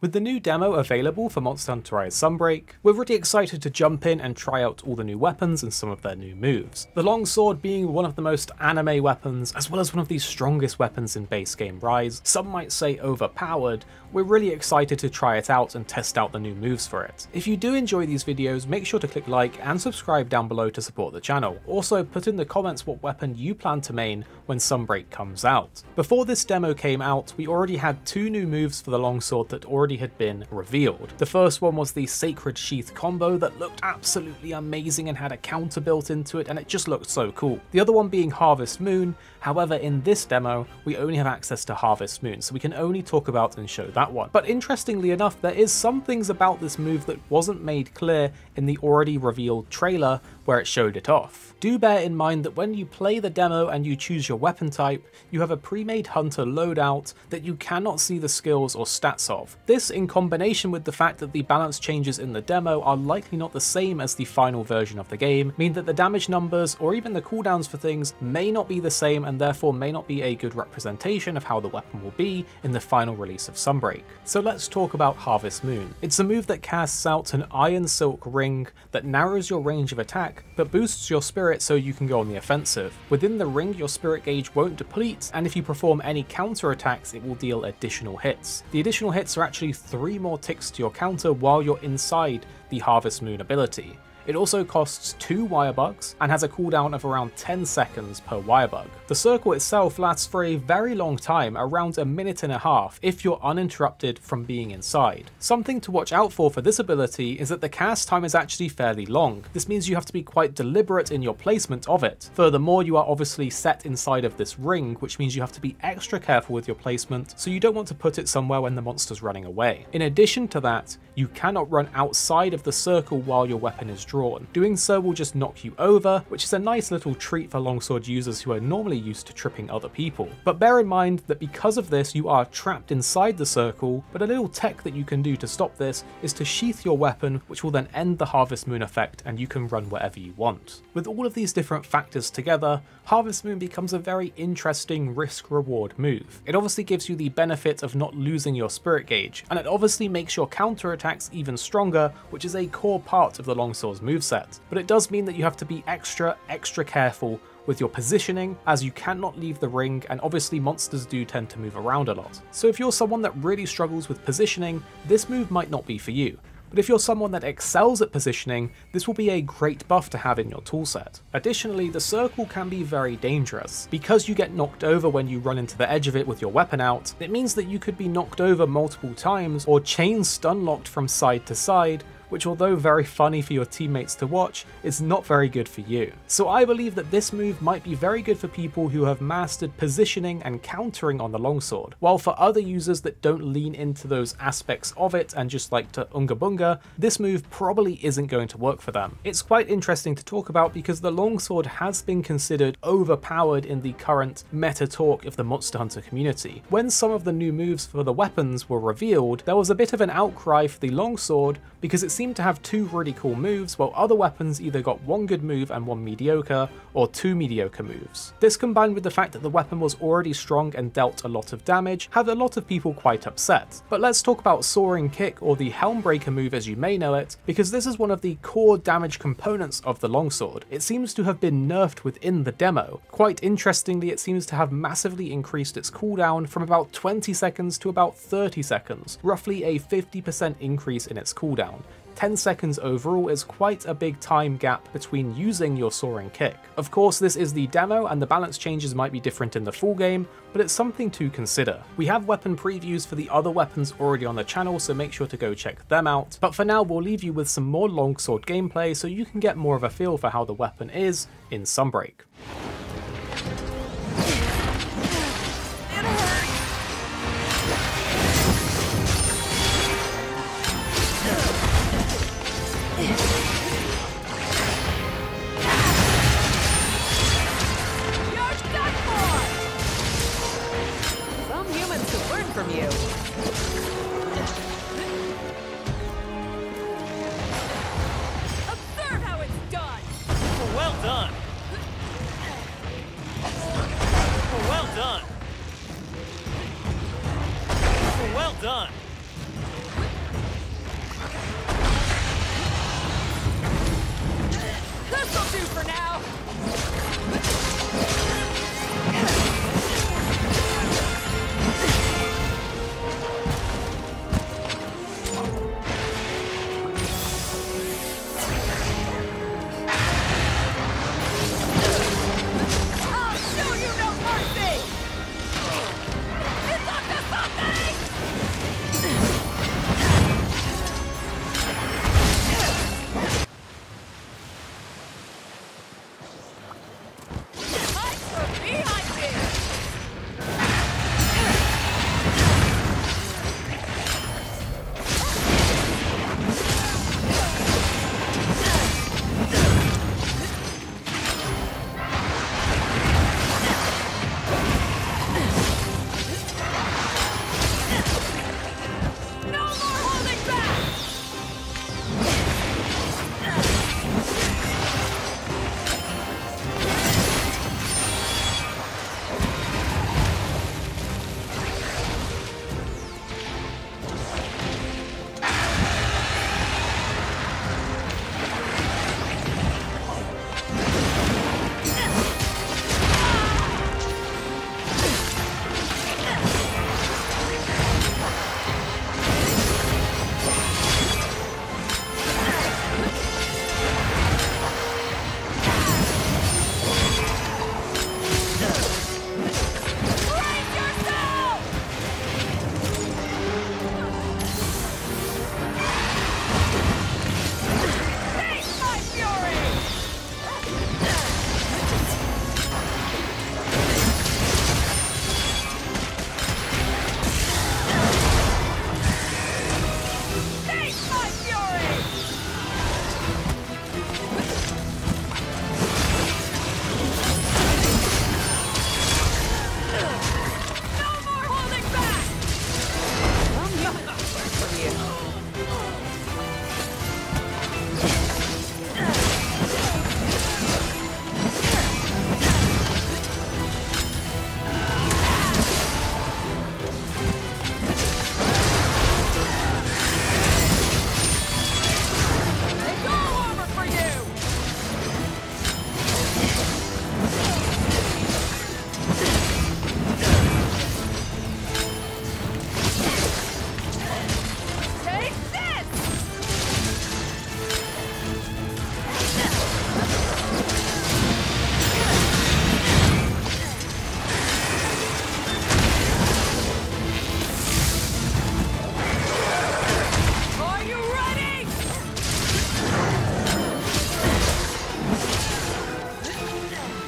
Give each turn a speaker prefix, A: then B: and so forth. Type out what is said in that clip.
A: With the new demo available for Monster Hunter Rise Sunbreak, we're really excited to jump in and try out all the new weapons and some of their new moves. The longsword being one of the most anime weapons, as well as one of the strongest weapons in base game Rise, some might say overpowered, we're really excited to try it out and test out the new moves for it. If you do enjoy these videos, make sure to click like and subscribe down below to support the channel. Also put in the comments what weapon you plan to main when Sunbreak comes out. Before this demo came out, we already had two new moves for the longsword that already had been revealed. The first one was the Sacred Sheath combo that looked absolutely amazing and had a counter built into it and it just looked so cool. The other one being Harvest Moon, however in this demo we only have access to Harvest Moon so we can only talk about and show that one. But interestingly enough, there is some things about this move that wasn't made clear in the already revealed trailer where it showed it off. Do bear in mind that when you play the demo and you choose your weapon type, you have a pre-made hunter loadout that you cannot see the skills or stats of. This in combination with the fact that the balance changes in the demo are likely not the same as the final version of the game, mean that the damage numbers or even the cooldowns for things may not be the same and therefore may not be a good representation of how the weapon will be in the final release of Sunbreak. So let's talk about Harvest Moon. It's a move that casts out an Iron Silk ring that narrows your range of attack, but boosts your spirit so you can go on the offensive. Within the ring, your spirit gauge won't deplete, and if you perform any counter attacks, it will deal additional hits. The additional hits are actually 3 more ticks to your counter while you're inside the Harvest Moon ability. It also costs 2 wire bugs and has a cooldown of around 10 seconds per wire bug. The circle itself lasts for a very long time, around a minute and a half, if you're uninterrupted from being inside. Something to watch out for for this ability is that the cast time is actually fairly long. This means you have to be quite deliberate in your placement of it. Furthermore, you are obviously set inside of this ring, which means you have to be extra careful with your placement, so you don't want to put it somewhere when the monster's running away. In addition to that, you cannot run outside of the circle while your weapon is drawn drawn. Doing so will just knock you over, which is a nice little treat for longsword users who are normally used to tripping other people. But bear in mind that because of this you are trapped inside the circle, but a little tech that you can do to stop this is to sheath your weapon, which will then end the Harvest Moon effect and you can run wherever you want. With all of these different factors together, Harvest Moon becomes a very interesting risk-reward move. It obviously gives you the benefit of not losing your spirit gauge, and it obviously makes your counter attacks even stronger, which is a core part of the longsword's moveset. But it does mean that you have to be extra, extra careful with your positioning, as you cannot leave the ring, and obviously monsters do tend to move around a lot. So if you're someone that really struggles with positioning, this move might not be for you. But if you're someone that excels at positioning, this will be a great buff to have in your toolset. Additionally, the circle can be very dangerous. Because you get knocked over when you run into the edge of it with your weapon out, it means that you could be knocked over multiple times or chain stun locked from side to side, which although very funny for your teammates to watch, is not very good for you. So I believe that this move might be very good for people who have mastered positioning and countering on the longsword, while for other users that don't lean into those aspects of it and just like to unga bunga, this move probably isn't going to work for them. It's quite interesting to talk about because the longsword has been considered overpowered in the current meta talk of the Monster Hunter community. When some of the new moves for the weapons were revealed, there was a bit of an outcry for the longsword because it seemed to have two really cool moves, while other weapons either got one good move and one mediocre, or two mediocre moves. This combined with the fact that the weapon was already strong and dealt a lot of damage, had a lot of people quite upset. But let's talk about Soaring Kick, or the Helmbreaker move as you may know it, because this is one of the core damage components of the longsword. It seems to have been nerfed within the demo. Quite interestingly, it seems to have massively increased its cooldown from about 20 seconds to about 30 seconds, roughly a 50% increase in its cooldown down. 10 seconds overall is quite a big time gap between using your soaring kick. Of course this is the demo and the balance changes might be different in the full game, but it's something to consider. We have weapon previews for the other weapons already on the channel so make sure to go check them out, but for now we'll leave you with some more longsword gameplay so you can get more of a feel for how the weapon is in Sunbreak.